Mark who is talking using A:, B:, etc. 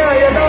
A: yeah, yeah.